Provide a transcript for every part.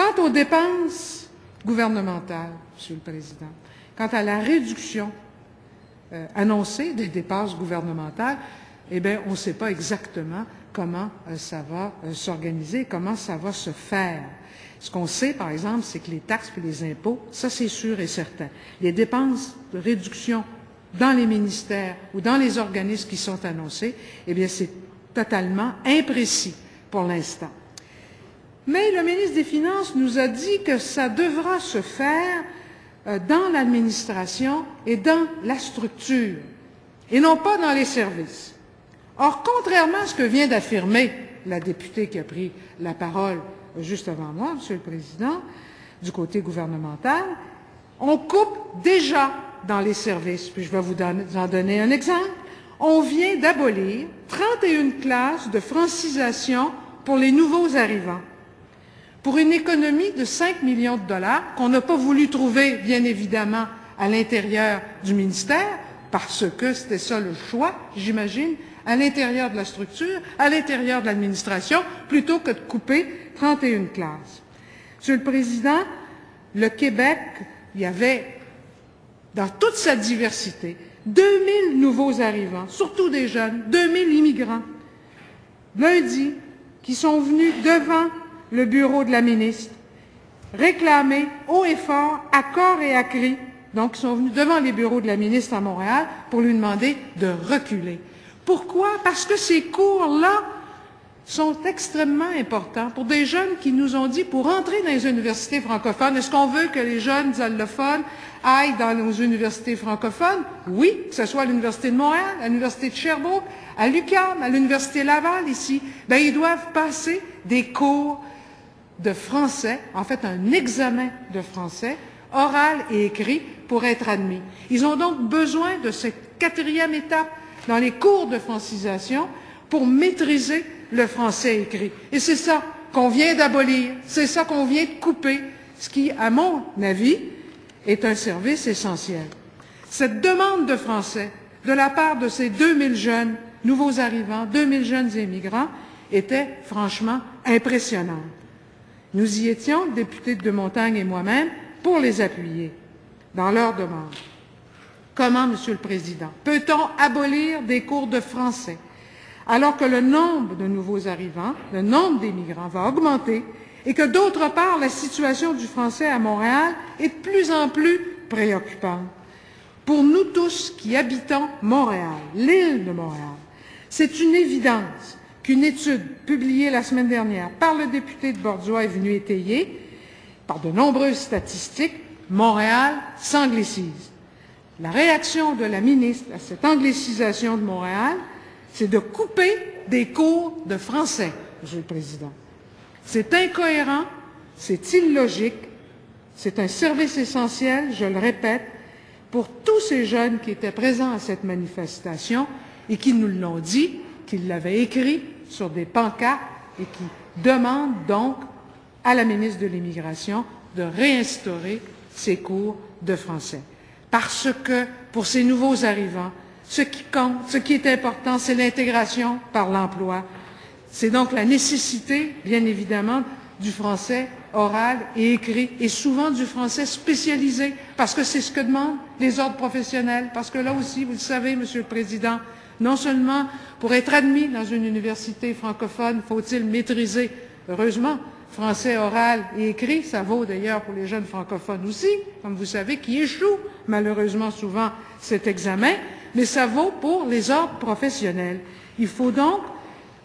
Quant aux dépenses gouvernementales, Monsieur le Président, quant à la réduction euh, annoncée des dépenses gouvernementales, eh bien, on ne sait pas exactement comment euh, ça va euh, s'organiser, comment ça va se faire. Ce qu'on sait, par exemple, c'est que les taxes et les impôts, ça c'est sûr et certain. Les dépenses de réduction dans les ministères ou dans les organismes qui sont annoncés, eh bien, c'est totalement imprécis pour l'instant. Mais le ministre des Finances nous a dit que ça devra se faire euh, dans l'administration et dans la structure, et non pas dans les services. Or, contrairement à ce que vient d'affirmer la députée qui a pris la parole juste avant moi, Monsieur le Président, du côté gouvernemental, on coupe déjà dans les services. Puis je vais vous en donner un exemple. On vient d'abolir 31 classes de francisation pour les nouveaux arrivants, pour une économie de 5 millions de dollars qu'on n'a pas voulu trouver, bien évidemment, à l'intérieur du ministère, parce que c'était ça le choix, j'imagine, à l'intérieur de la structure, à l'intérieur de l'administration, plutôt que de couper 31 classes. Monsieur le Président, le Québec, il y avait, dans toute sa diversité, 2000 nouveaux arrivants, surtout des jeunes, 2000 immigrants, lundi, qui sont venus devant le bureau de la ministre, réclamer haut et fort, à corps et à cri, donc ils sont venus devant les bureaux de la ministre à Montréal pour lui demander de reculer. Pourquoi? Parce que ces cours-là sont extrêmement importants pour des jeunes qui nous ont dit, pour entrer dans les universités francophones, est-ce qu'on veut que les jeunes allophones aillent dans nos universités francophones? Oui, que ce soit à l'Université de Montréal, à l'Université de Sherbrooke, à l'UQAM, à l'Université Laval, ici. Ben, ils doivent passer des cours de français, en fait un examen de français, oral et écrit, pour être admis. Ils ont donc besoin de cette quatrième étape dans les cours de francisation pour maîtriser le français écrit. Et c'est ça qu'on vient d'abolir, c'est ça qu'on vient de couper, ce qui, à mon avis, est un service essentiel. Cette demande de français de la part de ces 2000 jeunes nouveaux arrivants, 2000 jeunes immigrants, était franchement impressionnante. Nous y étions, députés de Montagne et moi-même, pour les appuyer dans leur demande. Comment, Monsieur le Président, peut-on abolir des cours de français alors que le nombre de nouveaux arrivants, le nombre des migrants va augmenter et que d'autre part, la situation du français à Montréal est de plus en plus préoccupante? Pour nous tous qui habitons Montréal, l'île de Montréal, c'est une évidence qu'une étude publiée la semaine dernière par le député de Bordeaux est venue étayer, par de nombreuses statistiques, Montréal s'anglicise. La réaction de la ministre à cette anglicisation de Montréal, c'est de couper des cours de français, Monsieur le Président. C'est incohérent, c'est illogique, c'est un service essentiel, je le répète, pour tous ces jeunes qui étaient présents à cette manifestation et qui nous l'ont dit, qu'ils l'avaient écrit sur des pancartes et qui demandent donc à la ministre de l'Immigration de réinstaurer ces cours de français. Parce que pour ces nouveaux arrivants, ce qui compte, ce qui est important, c'est l'intégration par l'emploi. C'est donc la nécessité, bien évidemment, du français oral et écrit, et souvent du français spécialisé, parce que c'est ce que demandent les ordres professionnels, parce que là aussi, vous le savez, Monsieur le Président, non seulement pour être admis dans une université francophone, faut-il maîtriser, heureusement, français oral et écrit, ça vaut d'ailleurs pour les jeunes francophones aussi, comme vous savez, qui échouent malheureusement souvent cet examen, mais ça vaut pour les ordres professionnels. Il faut donc,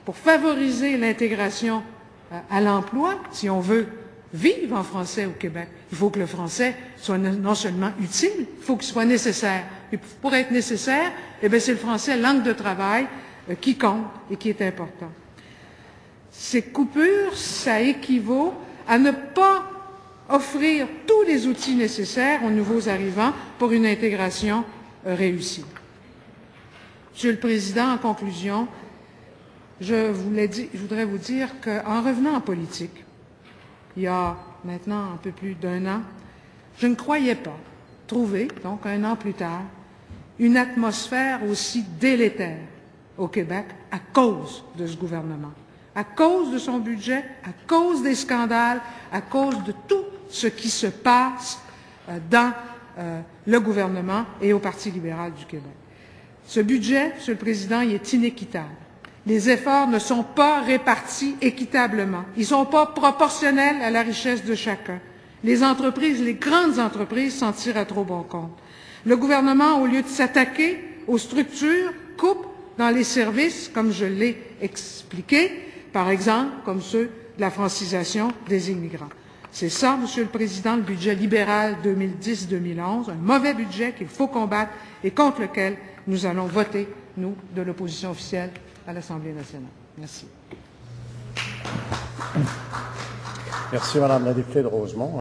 pour favoriser l'intégration euh, à l'emploi, si on veut vivre en français au Québec, il faut que le français soit non seulement utile, il faut qu'il soit nécessaire. Et pour être nécessaire, eh c'est le français langue de travail euh, qui compte et qui est important. Ces coupures, ça équivaut à ne pas offrir tous les outils nécessaires aux nouveaux arrivants pour une intégration euh, réussie. Monsieur le Président, en conclusion, je, voudrais vous dire qu'en revenant en politique, il y a maintenant un peu plus d'un an, je ne croyais pas trouver, donc un an plus tard, une atmosphère aussi délétère au Québec à cause de ce gouvernement. à cause de son budget, à cause des scandales, à cause de tout ce qui se passe euh, dans euh, le gouvernement et au Parti libéral du Québec. Ce budget, Monsieur le Président, il est inéquitable. Les efforts ne sont pas répartis équitablement. Ils ne sont pas proportionnels à la richesse de chacun. Les entreprises, les grandes entreprises s'en tirent à trop bon compte. Le gouvernement, au lieu de s'attaquer aux structures, coupe dans les services, comme je l'ai expliqué, par exemple, comme ceux de la francisation des immigrants. C'est ça, Monsieur le Président, le budget libéral 2010-2011, un mauvais budget qu'il faut combattre et contre lequel nous allons voter, nous, de l'opposition officielle à l'Assemblée nationale. Merci. Merci, Madame la députée de Rosemont.